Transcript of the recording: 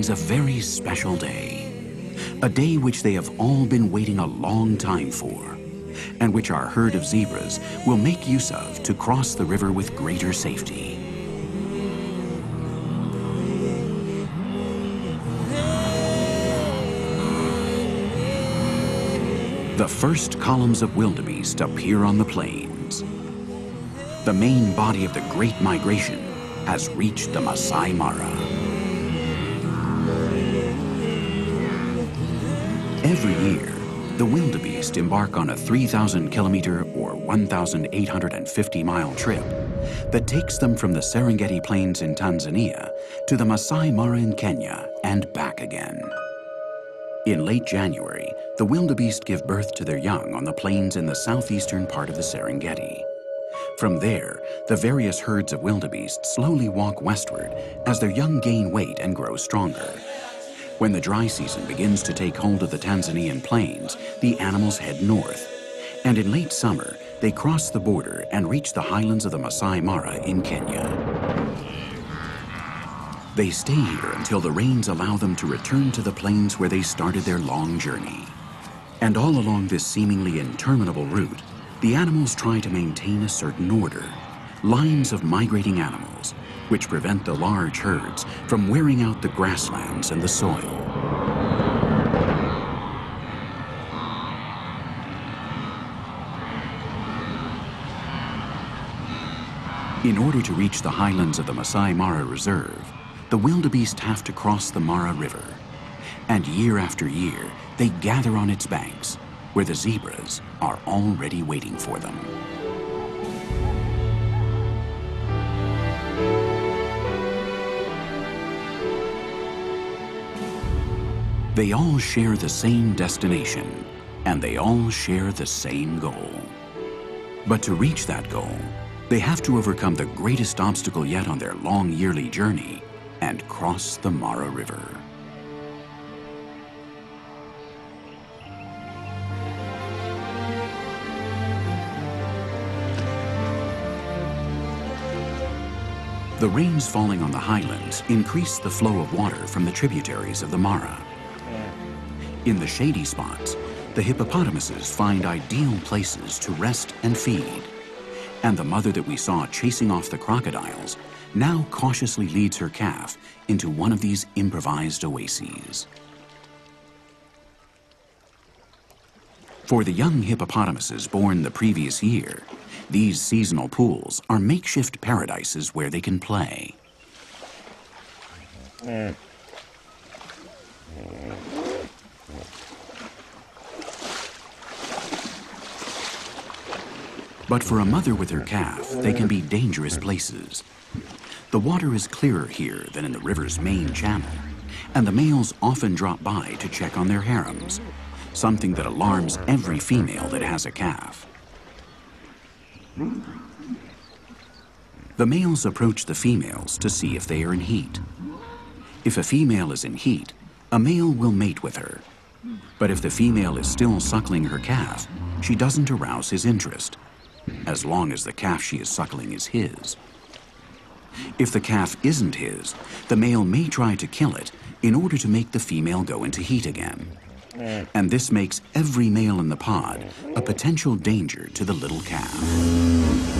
means a very special day. A day which they have all been waiting a long time for, and which our herd of zebras will make use of to cross the river with greater safety. The first columns of wildebeest appear on the plains. The main body of the Great Migration has reached the Masai Mara. Every year, the wildebeest embark on a 3,000 kilometer or 1,850 mile trip that takes them from the Serengeti Plains in Tanzania to the Masai Mara in Kenya and back again. In late January, the wildebeest give birth to their young on the plains in the southeastern part of the Serengeti. From there, the various herds of wildebeest slowly walk westward as their young gain weight and grow stronger. When the dry season begins to take hold of the Tanzanian plains, the animals head north. And in late summer, they cross the border and reach the highlands of the Masai Mara in Kenya. They stay here until the rains allow them to return to the plains where they started their long journey. And all along this seemingly interminable route, the animals try to maintain a certain order. Lines of migrating animals, which prevent the large herds from wearing out the grasslands and the soil. In order to reach the highlands of the Masai Mara Reserve, the wildebeest have to cross the Mara River. And year after year, they gather on its banks, where the zebras are already waiting for them. They all share the same destination, and they all share the same goal. But to reach that goal, they have to overcome the greatest obstacle yet on their long yearly journey, and cross the Mara River. The rains falling on the highlands increase the flow of water from the tributaries of the Mara. In the shady spots, the hippopotamuses find ideal places to rest and feed. And the mother that we saw chasing off the crocodiles now cautiously leads her calf into one of these improvised oases. For the young hippopotamuses born the previous year, these seasonal pools are makeshift paradises where they can play. Mm. But for a mother with her calf, they can be dangerous places. The water is clearer here than in the river's main channel, and the males often drop by to check on their harems, something that alarms every female that has a calf. The males approach the females to see if they are in heat. If a female is in heat, a male will mate with her. But if the female is still suckling her calf, she doesn't arouse his interest, as long as the calf she is suckling is his. If the calf isn't his, the male may try to kill it in order to make the female go into heat again. Mm. And this makes every male in the pod a potential danger to the little calf.